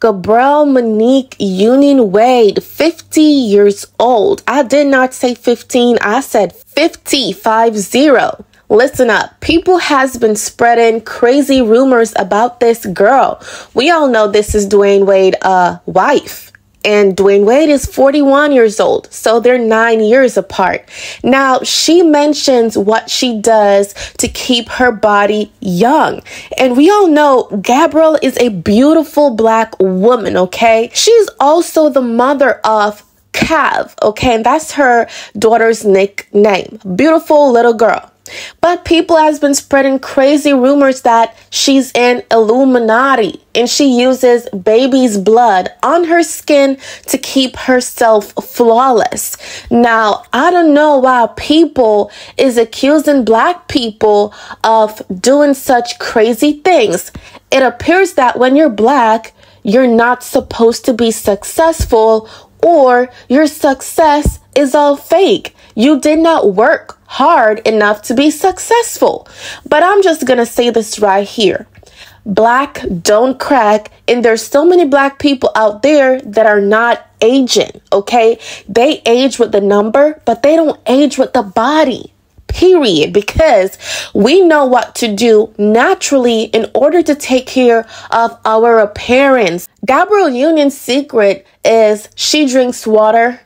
Gabrielle Monique Union Wade, 50 years old. I did not say 15, I said 50, 5 0. Listen up. People has been spreading crazy rumors about this girl. We all know this is Dwyane Wade' uh, wife and Dwyane Wade is 41 years old, so they're nine years apart. Now, she mentions what she does to keep her body young. And we all know Gabrielle is a beautiful black woman, okay? She's also the mother of Kaav, okay? And that's her daughter's nickname. Beautiful little girl. But people has been spreading crazy rumors that she's in Illuminati and she uses baby's blood on her skin to keep herself flawless. Now, I don't know why people is accusing black people of doing such crazy things. It appears that when you're black, you're not supposed to be successful or your success is all fake. You did not work hard enough to be successful. But I'm just going to say this right here. Black don't crack, and there's so many black people out there that are not aging, okay? They age with the number, but they don't age with the body period because we know what to do naturally in order to take care of our appearance. Gabrielle Union's secret is she drinks water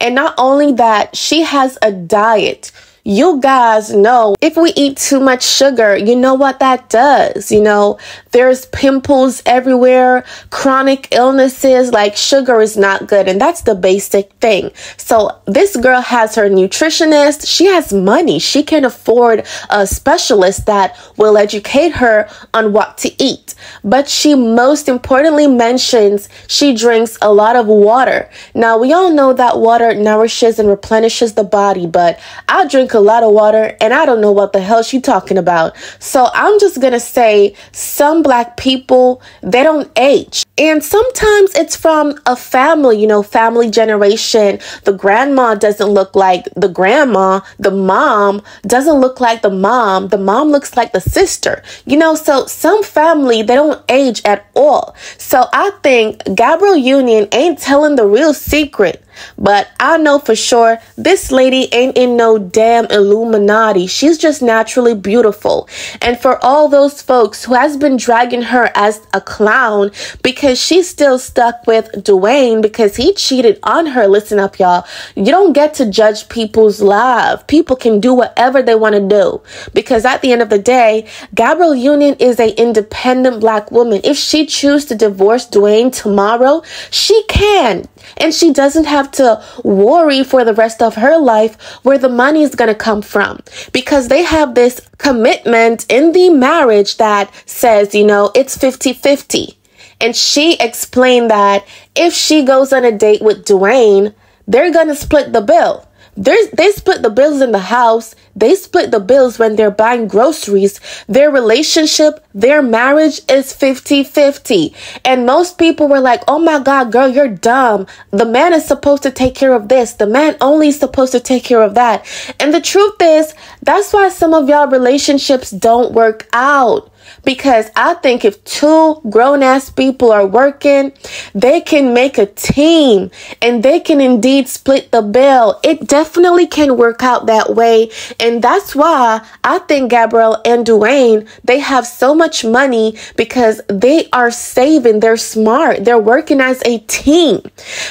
and not only that, she has a diet you guys know if we eat too much sugar, you know what that does. You know, there's pimples everywhere, chronic illnesses, like sugar is not good. And that's the basic thing. So this girl has her nutritionist. She has money. She can afford a specialist that will educate her on what to eat. But she most importantly mentions she drinks a lot of water. Now, we all know that water nourishes and replenishes the body, but I drink a lot of water and I don't know what the hell she talking about. So I'm just to say some black people, they don't age. And sometimes it's from a family, you know, family generation. The grandma doesn't look like the grandma. The mom doesn't look like the mom. The mom looks like the sister. You know, so some family, they don't age at all. So I think Gabrielle Union ain't telling the real secret. But I know for sure this lady ain't in no damn Illuminati. She's just naturally beautiful. And for all those folks who has been dragging her as a clown because she's still stuck with Dwyane because he cheated on her. Listen up, y'all. You don't get to judge people's love. People can do whatever they want to do because at the end of the day, Gabrielle Union is a independent black woman. If she choose to divorce Dwyane tomorrow, she can. And she doesn't have to worry for the rest of her life where the money is going to come from because they have this commitment in the marriage that says, you know, it's 50 50. And she explained that if she goes on a date with Dwyane, they're going to split the bill. There's, they split the bills in the house. They split the bills when they're buying groceries. Their relationship, their marriage is 50 50. And most people were like, oh my God, girl, you're dumb. The man is supposed to take care of this. The man only is supposed to take care of that. And the truth is, that's why some of y'all relationships don't work out because I think if two grown ass people are working, they can make a team and they can indeed split the bill. It definitely can work out that way. And that's why I think Gabrielle and Dwyane, they have so much money because they are saving. They're smart. They're working as a team.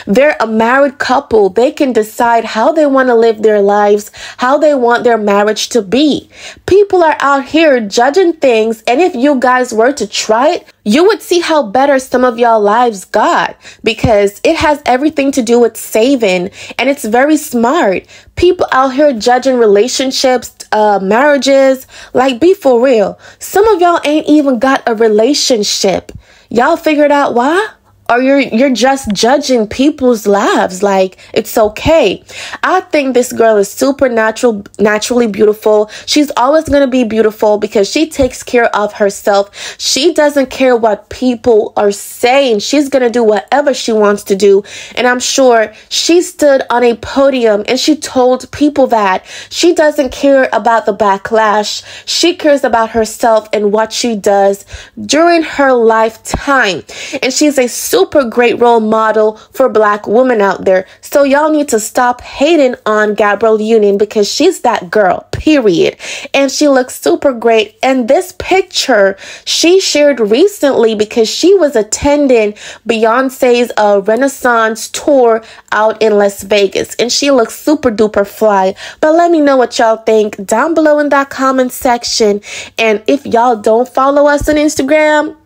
They're a married couple. They can decide how they want to live their lives, how they want their marriage to be. People are out here judging things. And if you guys were to try it, you would see how better some of y'all lives got because it has everything to do with saving and it's very smart. People out here judging relationships, uh, marriages, like be for real. Some of y'all ain't even got a relationship. Y'all figured out why? Or you're you're just judging people's lives. Like it's okay. I think this girl is supernatural naturally beautiful. She's always going to be beautiful because she takes care of herself. She doesn't care what people are saying. She's going to do whatever she wants to do. And i'm sure she stood on a podium and she told people that. She doesn't care about the backlash. She cares about herself and what she does during her lifetime. And she's a super great role model for black women out there. So y'all need to stop hating on Gabrielle Union because she's that girl, period. And she looks super great. And this picture she shared recently because she was attending Beyonce's uh, Renaissance tour out in Las Vegas. And she looks super duper fly. But let me know what y'all think down below in that comment section. And if y'all don't follow us on Instagram,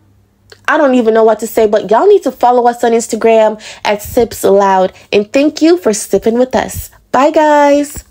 I don't even know what to say, but y'all need to follow us on Instagram at Sips Loud. And thank you for sipping with us. Bye, guys.